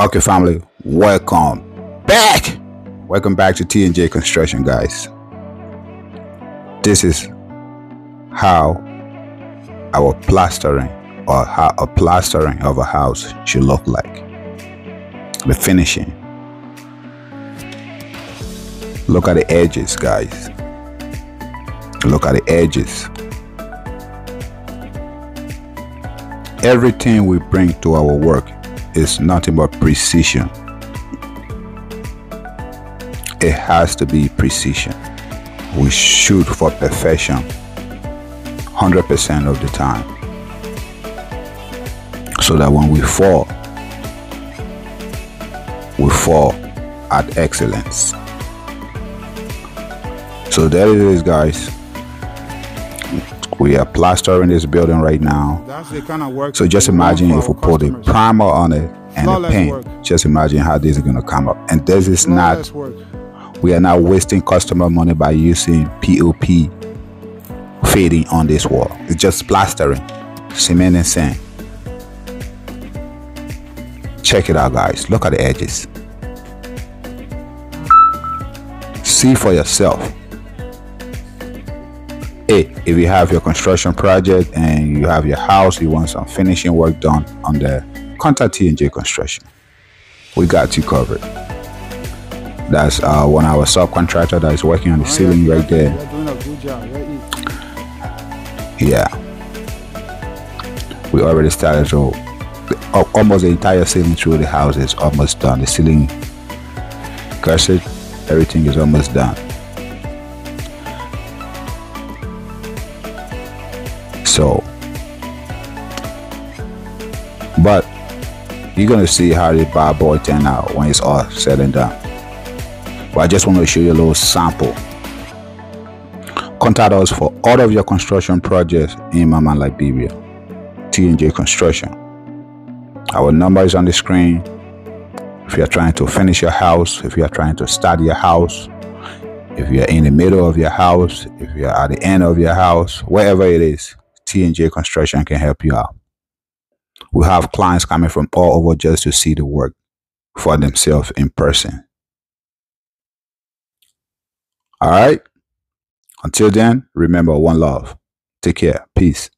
Okay, family, welcome back. Welcome back to T&J Construction, guys. This is how our plastering or how a plastering of a house should look like. The finishing. Look at the edges, guys. Look at the edges. Everything we bring to our work is nothing but precision. It has to be precision. We shoot for perfection 100% of the time. So that when we fall, we fall at excellence. So there it is, guys. We are plastering this building right now. Kind of work. So just imagine if we put a primer on it and a paint. work. Just imagine how this is gonna come up. And this is Flawless not work. we are not wasting customer money by using POP fading on this wall. It's just plastering, cement and sand. Check it out, guys. Look at the edges. See for yourself. Hey, if you have your construction project and you have your house, you want some finishing work done on there, contact T&J Construction. We got you covered. That's uh, one of our subcontractor that is working on the ceiling right there. You're doing a good job. You're Yeah. We already started to almost the entire ceiling through the house is almost done. The ceiling cursed, everything is almost done. So, but you're gonna see how the bad boy turn out when it's all said and done. But I just want to show you a little sample. Contact us for all of your construction projects in Mama Liberia. T&J Construction. Our number is on the screen. If you're trying to finish your house, if you're trying to start your house, if you're in the middle of your house, if you're at the end of your house, wherever it is, T&J Construction can help you out. We have clients coming from all over just to see the work for themselves in person. All right. Until then, remember one love. Take care. Peace.